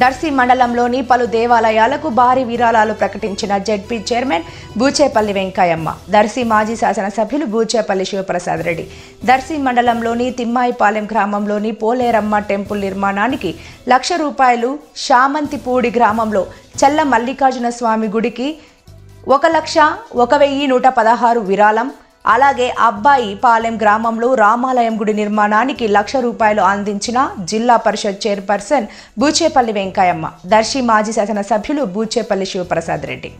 దర్శి మండలంలోని పలు దేవాలయాలకు భారీ విరాళాలు ప్రకటించిన జెడ్పీ చైర్మన్ బూచేపల్లి వెంకయ్యమ్మ దర్శి మాజీ శాసనసభ్యులు బూచేపల్లి శివప్రసాద్ రెడ్డి. దర్శి మండలంలోని తిమ్మాయిపాలెం గ్రామంలోని పోలేరమ్మ టెంపుల్ నిర్మాణానికి లక్ష రూపాయలు శామంతిపూడి గ్రామంలో చల్ల మల్లికార్జున స్వామి గుడికి ఒక లక్ష ఒక వెయ్యి నూట పదహారు విరాళం అలాగే అబ్బాయి పాలెం గ్రామంలో రామాలయం గుడి నిర్మాణానికి లక్ష రూపాయలు అందించిన జిల్లా పరిషత్ చైర్పర్సన్ బూచేపల్లి వెంకయ్యమ్మ దర్శి మాజీ శాసనసభ్యులు బూచేపల్లి శివప్రసాద్ రెడ్డి.